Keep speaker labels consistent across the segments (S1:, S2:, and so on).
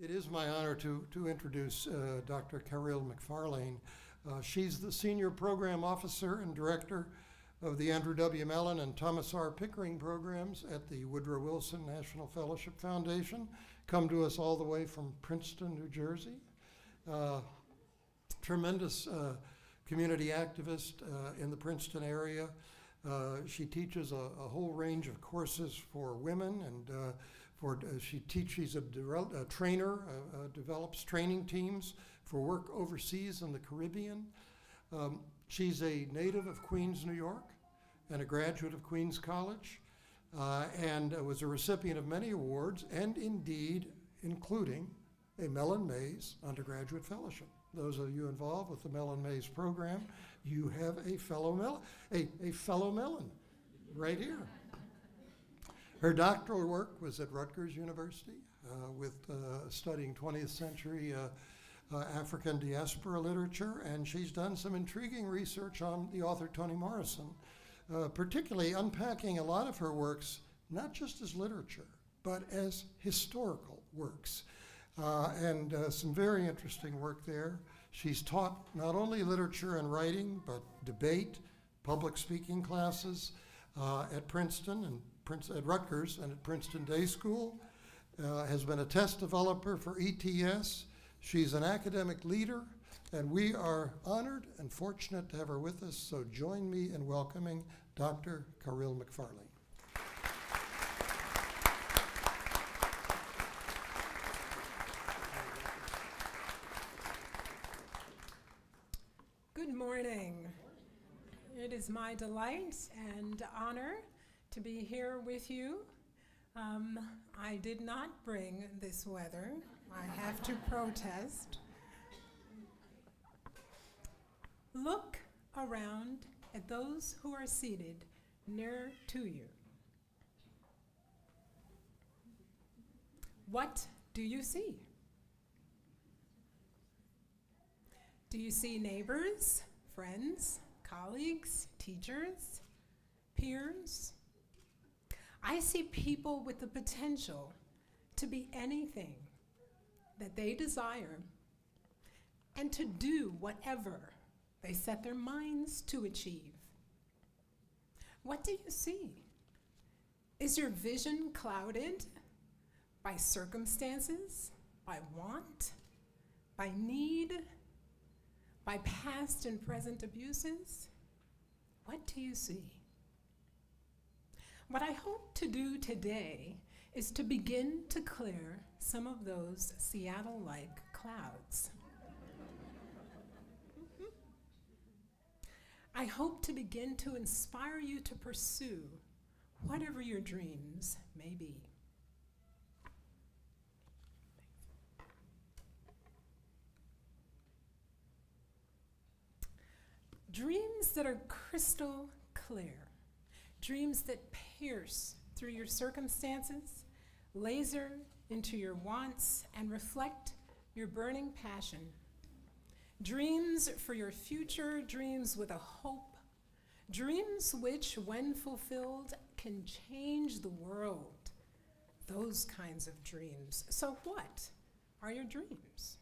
S1: It is my honor to, to introduce uh, Dr. Caryl McFarlane. Uh, she's the Senior Program Officer and Director of the Andrew W. Mellon and Thomas R. Pickering programs at the Woodrow Wilson National Fellowship Foundation, come to us all the way from Princeton, New Jersey. Uh, tremendous uh, community activist uh, in the Princeton area. Uh, she teaches a, a, whole range of courses for women and for, uh, she teaches, she's a, a trainer, uh, uh, develops training teams for work overseas in the Caribbean. Um, she's a native of Queens, New York, and a graduate of Queens College, uh, and was a recipient of many awards, and indeed, including a Mellon Mays undergraduate fellowship. Those of you involved with the Mellon Mays program, you have a fellow Mellon, a, a fellow Mellon right here. Her doctoral work was at Rutgers University uh, with uh, studying 20th century uh, uh, African diaspora literature, and she's done some intriguing research on the author Toni Morrison, uh, particularly unpacking a lot of her works not just as literature, but as historical works. Uh, and some very interesting work there. She's taught not only literature and writing, but debate, public speaking classes at Princeton and Prince, at Rutgers and at Princeton Day School, uh, has been a test developer for ETS. She's an academic leader, and we are honored and fortunate to have her with us. So join me in welcoming Dr. Caryl McFarlane.
S2: Good morning. It is my delight and honor to be here with you. Um, I did not bring this weather. I have to protest. Look around at those who are seated near to you. What do you see? Do you see neighbors, friends, colleagues, teachers, peers? I see people with the potential to be anything that they desire and to do whatever they set their minds to achieve. What do you see? Is your vision clouded by circumstances, by want, by need, by past and present abuses? What do you see? What I hope to do today is to begin to clear some of those Seattle like clouds. I hope to begin to inspire you to pursue whatever your dreams may be. Dreams that are crystal clear dreams that pierce through your circumstances, laser into your wants, and reflect your burning passion. Dreams for your future, dreams with a hope, dreams which, when fulfilled, can change the world. Those kinds of dreams. So, what are your dreams?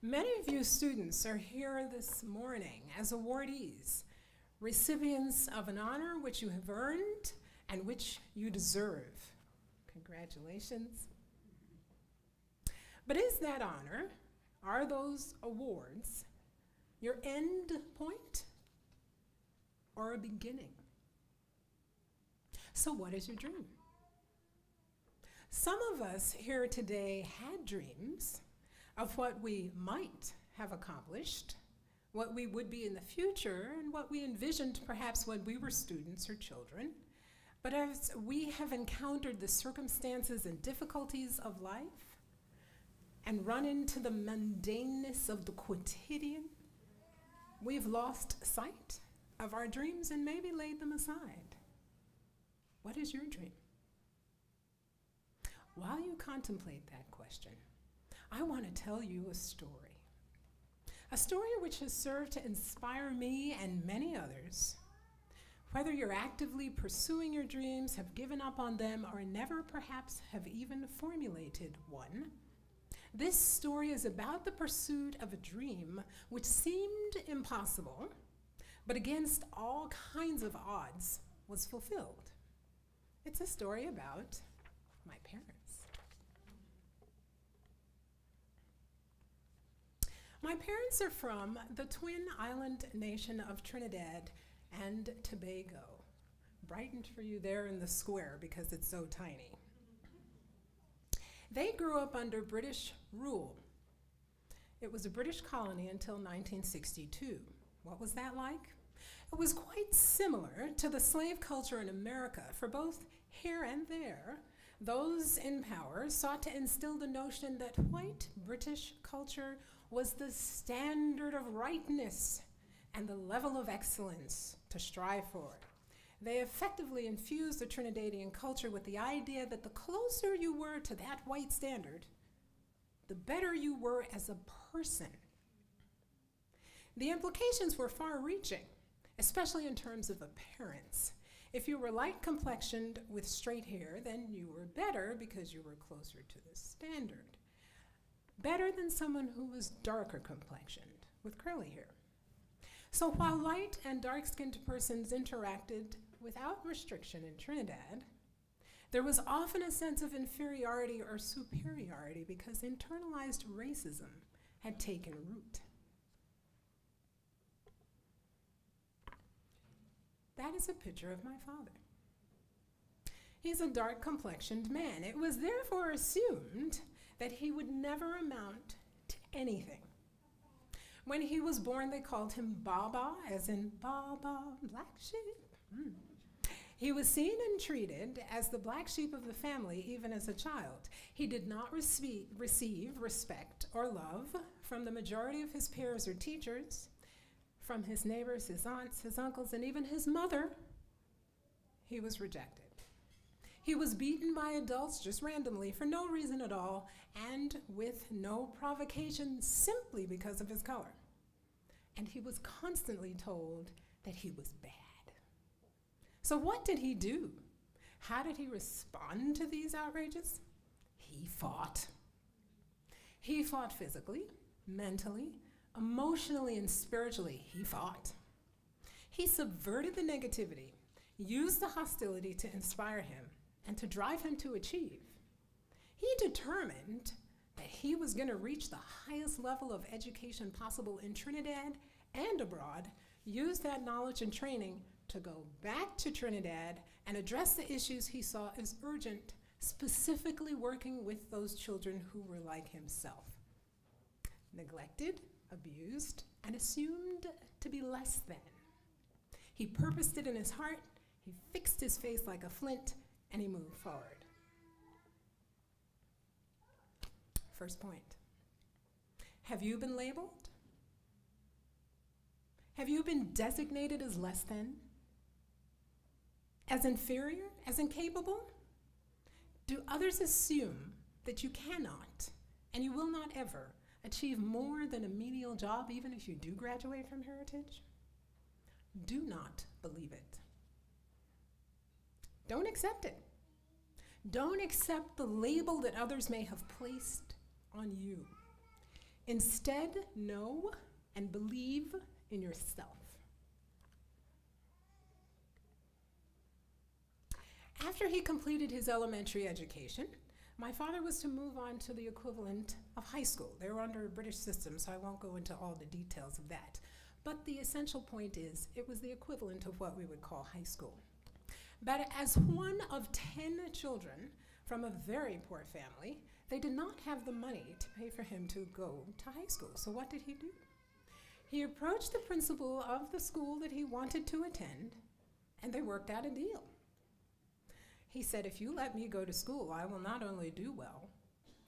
S2: Many of you students are here this morning as awardees recipients of an honor which you have earned and which you deserve. Congratulations. But is that honor, are those awards, your end point or a beginning? So, what is your dream? Some of us here today had dreams of what we might have accomplished what we would be in the future, and what we envisioned perhaps when we were students or children. But as we have encountered the circumstances and difficulties of life and run into the mundaneness of the quotidian, we've lost sight of our dreams and maybe laid them aside. What is your dream? While you contemplate that question, I want to tell you a story a story which has served to inspire me and many others, Whether you're actively pursuing your dreams, have given up on them, or never perhaps have even formulated one, this story is about the pursuit of a dream which seemed impossible, but against all kinds of odds was fulfilled. It's a story about my parents. My parents are from the twin island nation of Trinidad and Tobago. Brightened for you there in the square because it's so tiny. They grew up under British rule. It was a British colony until 1962. What was that like? It was quite similar to the slave culture in America, for both here and there, those in power sought to instill the notion that white British culture was the standard of rightness and the level of excellence to strive for. They effectively infused the Trinidadian culture with the idea that the closer you were to that white standard, the better you were as a person. The implications were far reaching, especially in terms of appearance. If you were light complexioned with straight hair, then you were better because you were closer to the standard. Better than someone who was darker complexioned with curly hair. So while light and dark skinned persons interacted without restriction in Trinidad, there was often a sense of inferiority or superiority because internalized racism had taken root. That is a picture of my father. He's a dark complexioned man. It was therefore assumed that he would never amount to anything. When he was born, they called him Baba, as in Baba, black sheep. Mm. He was seen and treated as the black sheep of the family, even as a child. He did not receive, receive respect or love from the majority of his peers or teachers, from his neighbors, his aunts, his uncles, and even his mother. He was rejected. He was beaten by adults just randomly for no reason at all and with no provocation simply because of his color. And he was constantly told that he was bad. So, what did he do? How did he respond to these outrages? He fought. He fought physically, mentally, emotionally, and spiritually. He fought. He subverted the negativity, used the hostility to inspire him, and to drive him to achieve. He determined that he was going to reach the highest level of education possible in Trinidad and abroad, use that knowledge and training to go back to Trinidad and address the issues he saw as urgent, specifically working with those children who were like himself neglected, abused, and assumed to be less than. He purposed it in his heart, he fixed his face like a flint, and he moved forward. First point Have you been labeled? Have you been designated as less than? As inferior? As incapable? Do others assume that you cannot and you will not ever achieve more than a menial job even if you do graduate from Heritage? Do not believe it. Don't accept it. Don't accept the label that others may have placed on you. Instead, know and believe in yourself. After he completed his elementary education, my father was to move on to the equivalent of high school. They were under a British system, so I won't go into all the details of that. But the essential point is, it was the equivalent of what we would call high school. But as one of 10 children from a very poor family, they did not have the money to pay for him to go to high school. So what did he do? He approached the principal of the school that he wanted to attend, and they worked out a deal. He said, If you let me go to school, I will not only do well,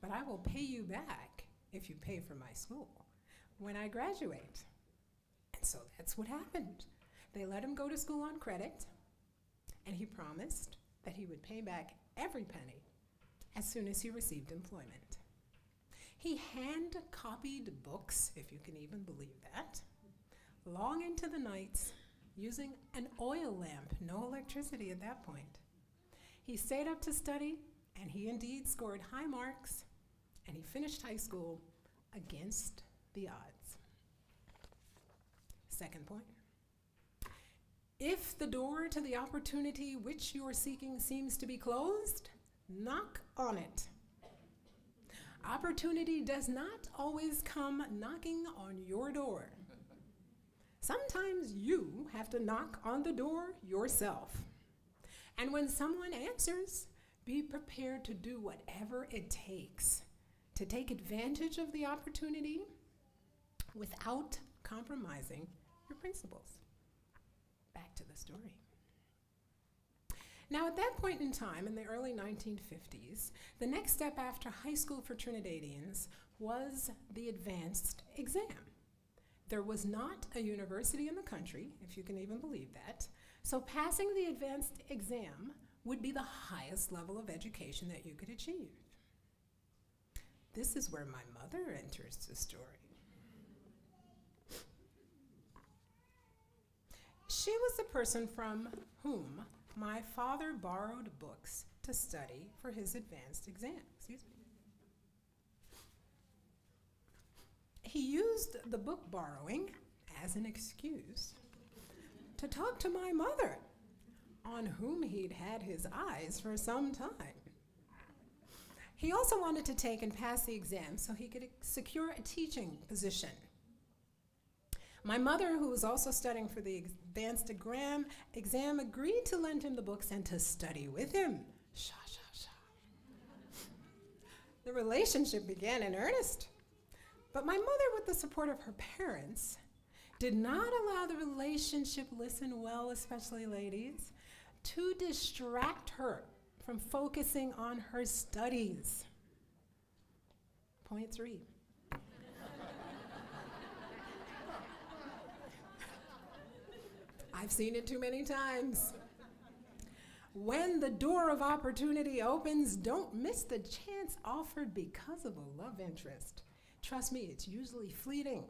S2: but I will pay you back if you pay for my school when I graduate. And so that's what happened. They let him go to school on credit, and he promised that he would pay back every penny as soon as he received employment. He hand copied books, if you can even believe that, long into the nights using an oil lamp, no electricity at that point. He stayed up to study, and he indeed scored high marks, and he finished high school against the odds. Second point. If the door to the opportunity which you are seeking seems to be closed, knock on it. Opportunity does not always come knocking on your door. Sometimes you have to knock on the door yourself. And when someone answers, be prepared to do whatever it takes to take advantage of the opportunity without compromising your principles. Back to the story. Now, at that point in time, in the early 1950s, the next step after high school for Trinidadians was the advanced exam. There was not a university in the country, if you can even believe that, so passing the advanced exam would be the highest level of education that you could achieve. This is where my mother enters the story. She was the person from whom my father borrowed books to study for his advanced exam. Excuse me. He used the book borrowing as an excuse to talk to my mother, on whom he'd had his eyes for some time. He also wanted to take and pass the exam so he could secure a teaching position. My mother, who was also studying for the advanced exam, exam agreed to lend him the books and to study with him. Sha, sha, sha. The relationship began in earnest. But my mother, with the support of her parents, did not allow the relationship, listen well, especially ladies, to distract her from focusing on her studies. Point three. I've seen it too many times. When the door of opportunity opens, don't miss the chance offered because of a love interest. Trust me, it's usually fleeting.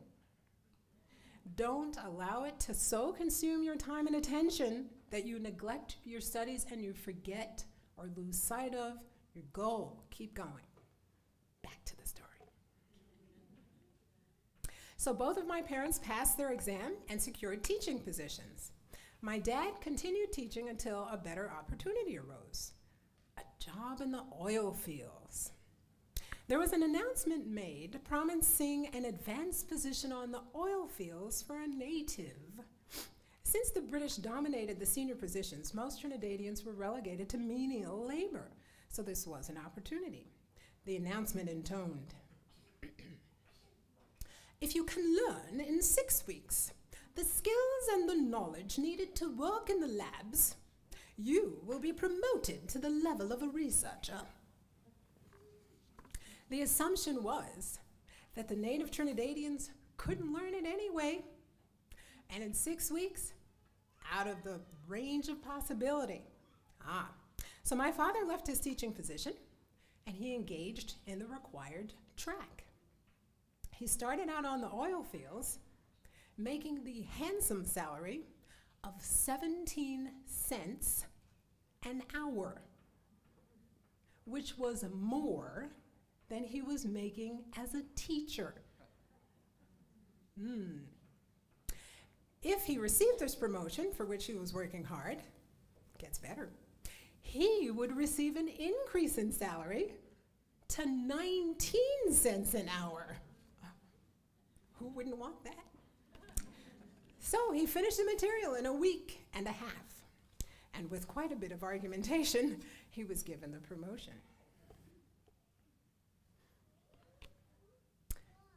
S2: Don't allow it to so consume your time and attention that you neglect your studies and you forget or lose sight of your goal. Keep going. Back to the story. So, both of my parents passed their exam and secured teaching positions. My dad continued teaching until a better opportunity arose a job in the oil fields. There was an announcement made promising an advanced position on the oil fields for a native. Since the British dominated the senior positions, most Trinidadians were relegated to menial labor, so this was an opportunity. The announcement intoned If you can learn in six weeks the skills and the knowledge needed to work in the labs, you will be promoted to the level of a researcher. The assumption was that the native Trinidadians couldn't learn it anyway. And in six weeks, out of the range of possibility. Ah, so my father left his teaching position and he engaged in the required track. He started out on the oil fields, making the handsome salary of 17 cents an hour, which was more than he was making as a teacher. Hmm. If he received this promotion, for which he was working hard, gets better, he would receive an increase in salary to 19 cents an hour. Who wouldn't want that? So he finished the material in a week and a half. And with quite a bit of argumentation, he was given the promotion.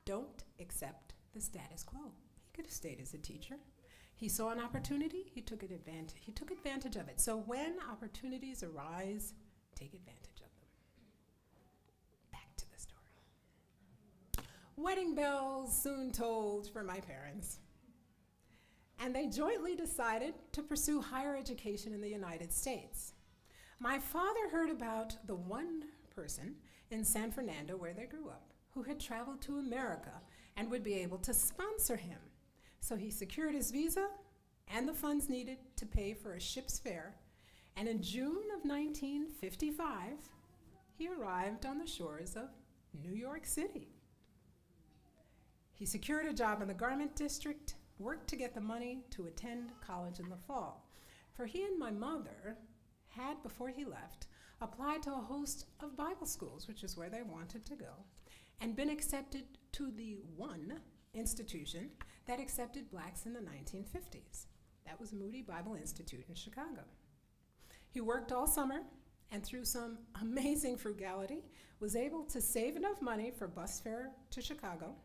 S2: don't accept the status quo. He could have stayed as a teacher. He saw an opportunity, he took advantage. He took advantage of it. So when opportunities arise, take advantage of them. Back to the story. Wedding bells soon tolled for my parents. And they jointly decided to pursue higher education in the United States. My father heard about the one person in San Fernando where they grew up who had traveled to America and would be able to sponsor him. So he secured his visa and the funds needed to pay for a ship's fare, and in June of 1955, he arrived on the shores of New York City. He secured a job in the garment district, worked to get the money to attend college in the fall. For he and my mother had, before he left, applied to a host of Bible schools, which is where they wanted to go, and been accepted to the one institution that accepted blacks in the 1950s. That was Moody Bible Institute in Chicago. He worked all summer and through some amazing frugality was able to save enough money for bus fare to Chicago,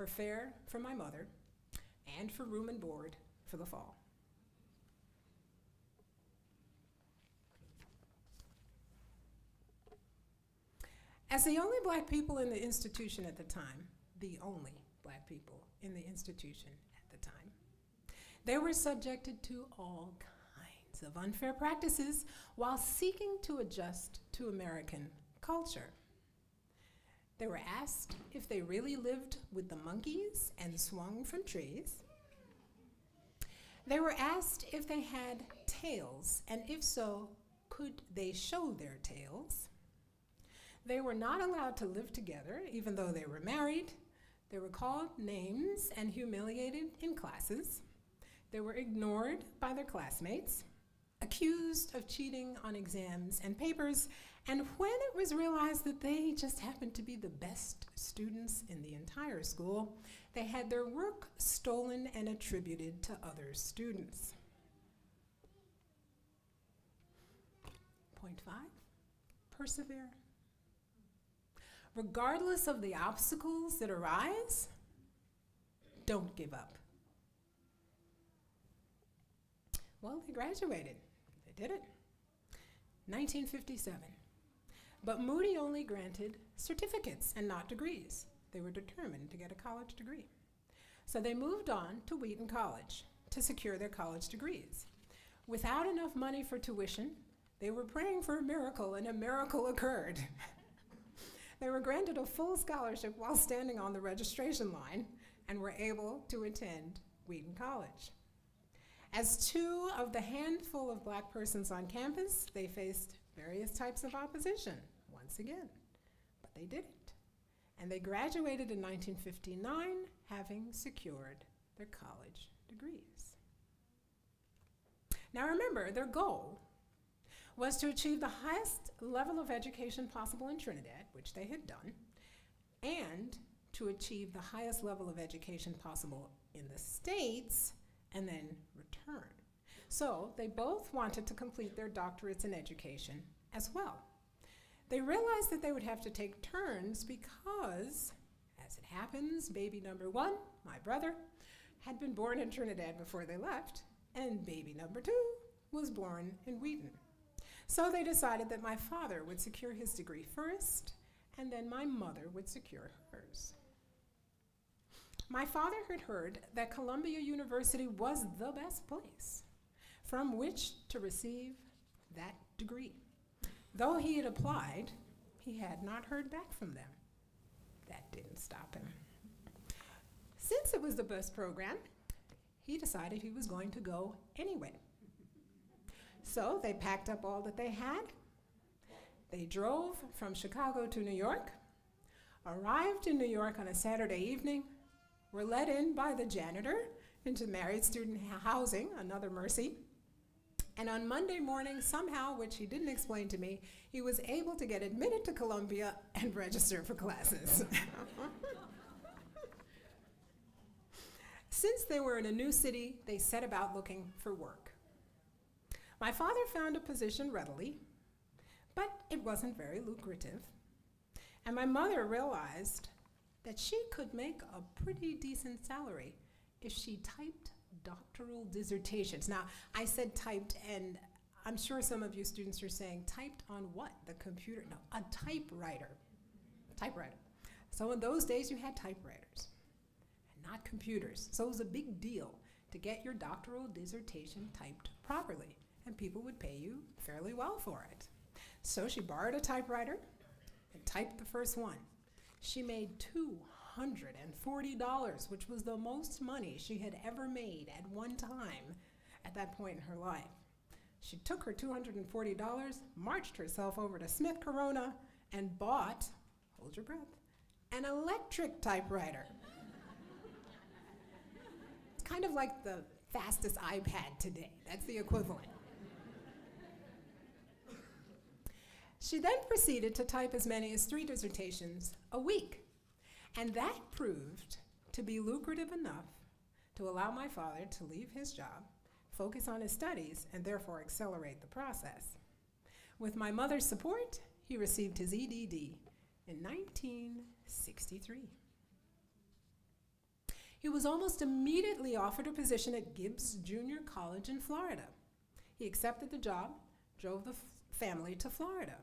S2: for fare for my mother, and for room and board for the fall. As the only black people in the institution at the time, the only black people in the institution at the time, they were subjected to all kinds of unfair practices while seeking to adjust to American culture. They were asked if they really lived with the monkeys and swung from trees. They were asked if they had tails, and if so, could they show their tails? They were not allowed to live together, even though they were married. They were called names and humiliated in classes. They were ignored by their classmates, accused of cheating on exams and papers, and when it was realized that they just happened to be the best students in the entire school, they had their work stolen and attributed to other students. Point five, persevere. Regardless of the obstacles that arise, don't give up. Well, they graduated. Did it. 1957. But Moody only granted certificates and not degrees. They were determined to get a college degree. So they moved on to Wheaton College to secure their college degrees. Without enough money for tuition, they were praying for a miracle, and a miracle occurred. they were granted a full scholarship while standing on the registration line and were able to attend Wheaton College. As two of the handful of black persons on campus, they faced various types of opposition, once again, but they did it. And they graduated in 1959 having secured their college degrees. Now remember, their goal was to achieve the highest level of education possible in Trinidad, which they had done, and to achieve the highest level of education possible in the States and then return. So they both wanted to complete their doctorates in education as well. They realized that they would have to take turns because, as it happens, baby number one, my brother, had been born in Trinidad before they left, and baby number two was born in Wheaton. So they decided that my father would secure his degree first, and then my mother would secure hers. My father had heard that Columbia University was the best place from which to receive that degree. Though he had applied, he had not heard back from them. That didn't stop him. Since it was the best program, he decided he was going to go anyway. So they packed up all that they had. They drove from Chicago to New York, arrived in New York on a Saturday evening, were let in by the janitor into married student housing, another mercy. And on Monday morning, somehow, which he didn't explain to me, he was able to get admitted to Columbia and register for classes. Since they were in a new city, they set about looking for work. My father found a position readily, but it wasn't very lucrative. And my mother realized that she could make a pretty decent salary if she typed doctoral dissertations. Now, I said typed, and I'm sure some of you students are saying, typed on what? The computer? No, a typewriter. Typewriter. So in those days, you had typewriters and not computers. So it was a big deal to get your doctoral dissertation typed properly, and people would pay you fairly well for it. So she borrowed a typewriter and typed the first one. She made $240, which was the most money she had ever made at one time at that point in her life. She took her $240, marched herself over to Smith Corona, and bought, hold your breath, an electric typewriter. it's kind of like the fastest iPad today. That's the equivalent. She then proceeded to type as many as three dissertations a week. And that proved to be lucrative enough to allow my father to leave his job, focus on his studies, and therefore accelerate the process. With my mother's support, he received his EDD in 1963. He was almost immediately offered a position at Gibbs Junior College in Florida. He accepted the job, drove the family to Florida.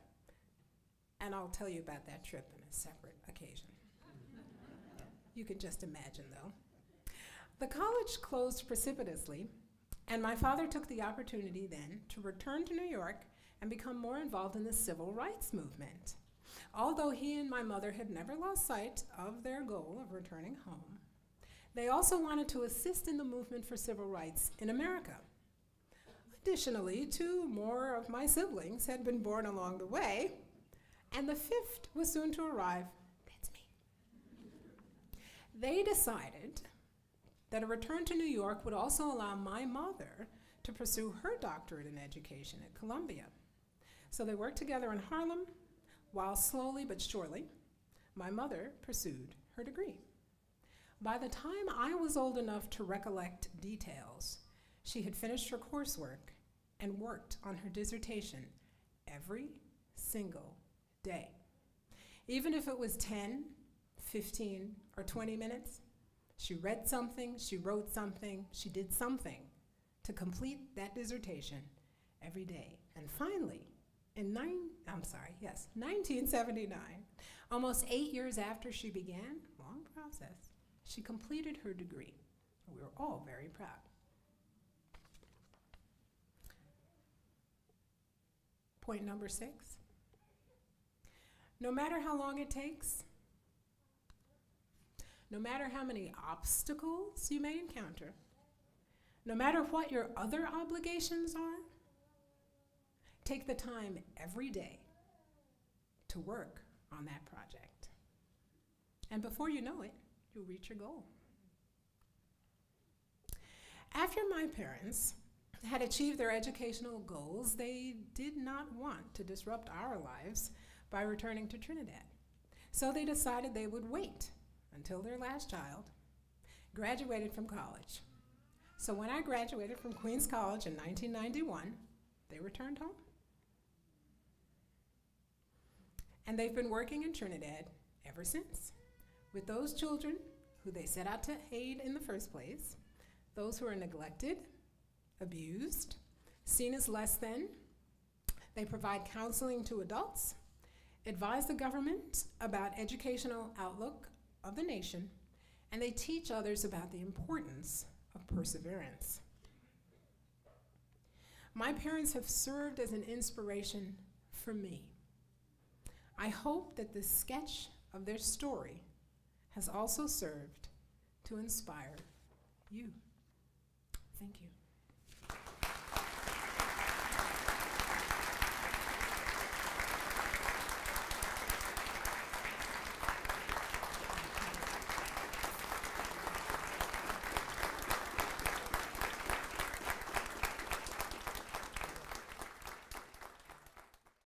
S2: And I'll tell you about that trip in a separate occasion. you can just imagine, though. The college closed precipitously, and my father took the opportunity then to return to New York and become more involved in the civil rights movement. Although he and my mother had never lost sight of their goal of returning home, they also wanted to assist in the movement for civil rights in America. Additionally, two more of my siblings had been born along the way, and the fifth was soon to arrive. That's me. They decided that a return to New York would also allow my mother to pursue her doctorate in education at Columbia. So they worked together in Harlem, while slowly but surely, my mother pursued her degree. By the time I was old enough to recollect details, she had finished her coursework and worked on her dissertation every single day. Even if it was 10, 15, or 20 minutes, she read something, she wrote something, she did something to complete that dissertation every day. And finally, in nine, I'm sorry, yes, 1979, almost eight years after she began, long process, she completed her degree. We were all very proud. Point number six no matter how long it takes, no matter how many obstacles you may encounter, no matter what your other obligations are, take the time every day to work on that project. And before you know it, you'll reach your goal. After my parents had achieved their educational goals, they did not want to disrupt our lives by returning to Trinidad. So they decided they would wait until their last child graduated from college. So when I graduated from Queens College in 1991, they returned home. And they've been working in Trinidad ever since with those children who they set out to aid in the first place, those who are neglected, abused, seen as less than. They provide counseling to adults advise the government about educational outlook of the nation, and they teach others about the importance of perseverance. My parents have served as an inspiration for me. I hope that this sketch of their story has also served to inspire you. Thank you.